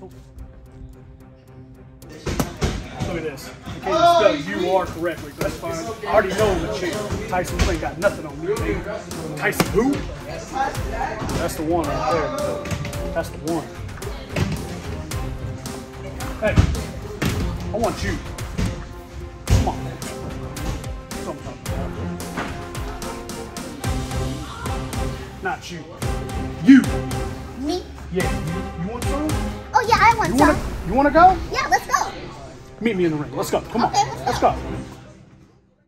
Look at this. You oh, can't spell U-R correctly, but that's fine. I already know the chick. Tyson ain't got nothing on me, baby. Tyson who? That's the one right there. That's the one. Hey, I want you. Come on. That's what I'm talking about. Not you. You. Me? Yeah, you, you want some? Oh yeah, I want You some. wanna you wanna go? Yeah, let's go. Meet me in the ring. Let's go. Come on. Let's Let's go. go.